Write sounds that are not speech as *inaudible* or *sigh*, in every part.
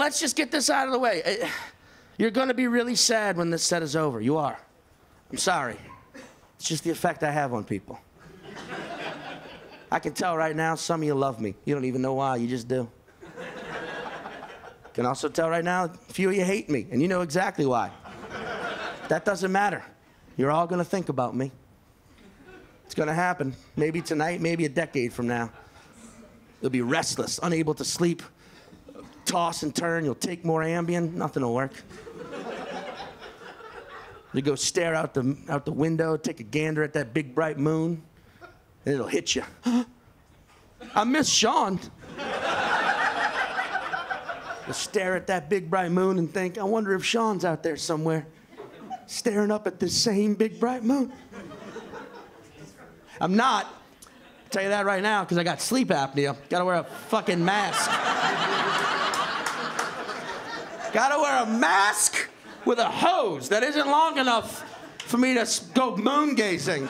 let's just get this out of the way. Uh, You're gonna be really sad when this set is over. You are. I'm sorry. It's just the effect I have on people. I can tell right now some of you love me. You don't even know why, you just do. Can also tell right now a few of you hate me, and you know exactly why. That doesn't matter. You're all gonna think about me. It's gonna happen. Maybe tonight, maybe a decade from now. You'll be restless, unable to sleep, toss and turn. You'll take more Ambien, nothing will work. You go stare out the, out the window, take a gander at that big bright moon, and it'll hit you. *gasps* I miss Sean. you stare at that big bright moon and think, I wonder if Sean's out there somewhere, staring up at this same big bright moon. I'm not. Tell you that right now, because I got sleep apnea. Gotta wear a fucking mask. Gotta wear a mask with a hose that isn't long enough for me to go moon gazing.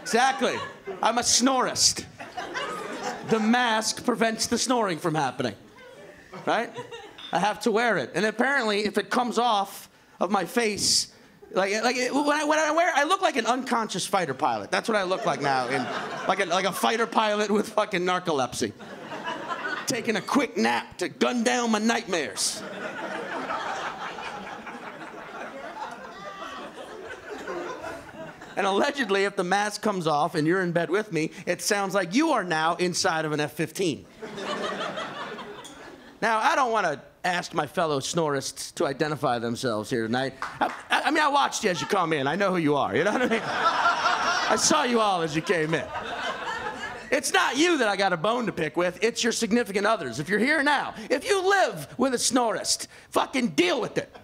exactly. I'm a snorist. The mask prevents the snoring from happening. Right? I have to wear it. And apparently, if it comes off of my face, like, like when, I, when I wear I look like an unconscious fighter pilot. That's what I look like now. In, like, a, like a fighter pilot with fucking narcolepsy. Taking a quick nap to gun down my nightmares. And allegedly, if the mask comes off and you're in bed with me, it sounds like you are now inside of an F 15. now, I don't want to ask my fellow snorists to identify themselves here tonight. I- I mean, I watched you as you come in. I know who you are. You know what I mean? I saw you all as you came in. It's not you that I got a bone to pick with, it's your significant others. If you're here now, if you live with a snorist, fucking deal with it.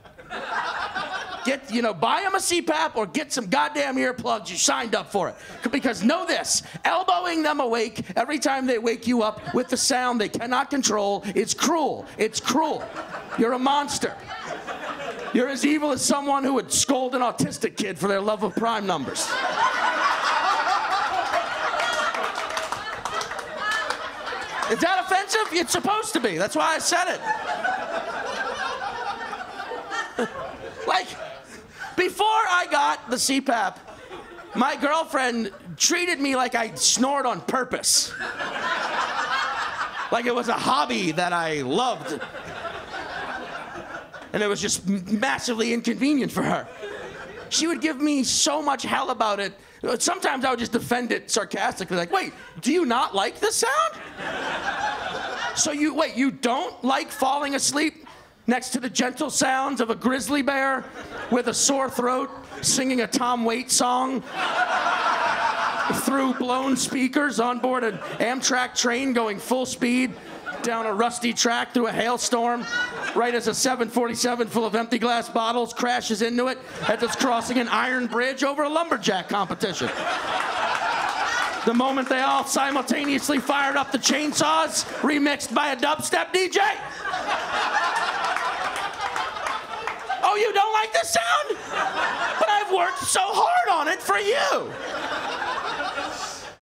Get, you know, buy them a CPAP or get some goddamn earplugs. You signed up for it. Because know this elbowing them awake every time they wake you up with the sound they cannot control is cruel. It's cruel. You're a monster. You're as evil as someone who would scold an autistic kid for their love of prime numbers. Is that offensive? It's supposed to be. That's why I said it. like, before I got the CPAP, my girlfriend treated me like I snored on purpose. like it was a hobby that I loved. And it was just massively inconvenient for her. She would give me so much hell about it. Sometimes I would just defend it sarcastically, like, wait, do you not like this sound? So you wait, you don't like falling asleep next to the gentle sounds of a grizzly bear with a sore throat singing a Tom Waits song through blown speakers on board an Amtrak train going full speed down a rusty track through a hailstorm right as a 747 full of empty glass bottles crashes into it as it's crossing an iron bridge over a lumberjack competition. The moment they all simultaneously fired up the chainsaws, remixed by a dubstep DJ. Like this sound? But I've worked so hard on it for you.